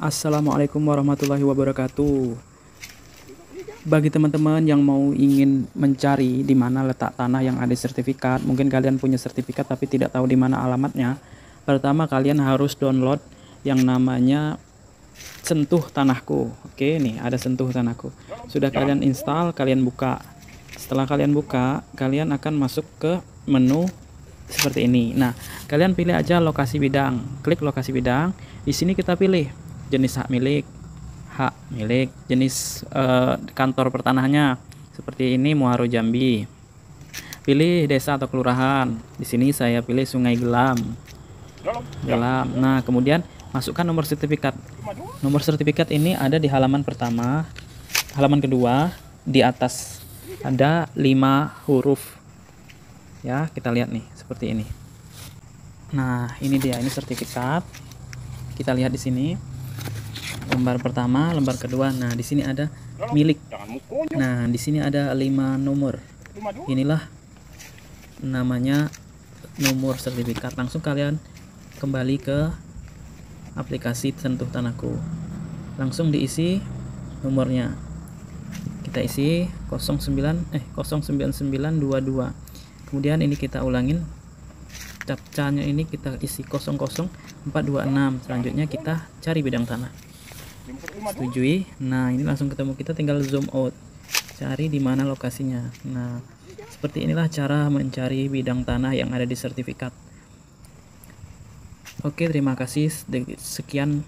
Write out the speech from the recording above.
Assalamualaikum warahmatullahi wabarakatuh. Bagi teman-teman yang mau ingin mencari di mana letak tanah yang ada sertifikat, mungkin kalian punya sertifikat tapi tidak tahu di mana alamatnya. Pertama kalian harus download yang namanya Sentuh Tanahku. Oke, nih ada Sentuh Tanahku. Sudah kalian install, kalian buka. Setelah kalian buka, kalian akan masuk ke menu seperti ini. Nah, kalian pilih aja lokasi bidang. Klik lokasi bidang. Di sini kita pilih jenis hak milik, hak milik, jenis eh, kantor pertanahannya. Seperti ini Muaro Jambi. Pilih desa atau kelurahan. Di sini saya pilih Sungai Gelam. Gelam. Nah, kemudian masukkan nomor sertifikat. Nomor sertifikat ini ada di halaman pertama, halaman kedua, di atas ada lima huruf. Ya, kita lihat nih seperti ini. Nah, ini dia, ini sertifikat. Kita lihat di sini. Lembar pertama, lembar kedua. Nah, di sini ada milik. Nah, di sini ada lima nomor. Inilah namanya nomor sertifikat. Langsung kalian kembali ke aplikasi Sentuh Tanahku. Langsung diisi nomornya. Kita isi 09 eh 09922. Kemudian ini kita ulangin captchanya ini kita isi 00426. Selanjutnya kita cari bidang tanah. Setujui. Nah, ini langsung ketemu kita tinggal zoom out. Cari di mana lokasinya. Nah, seperti inilah cara mencari bidang tanah yang ada di sertifikat. Oke, terima kasih. Sekian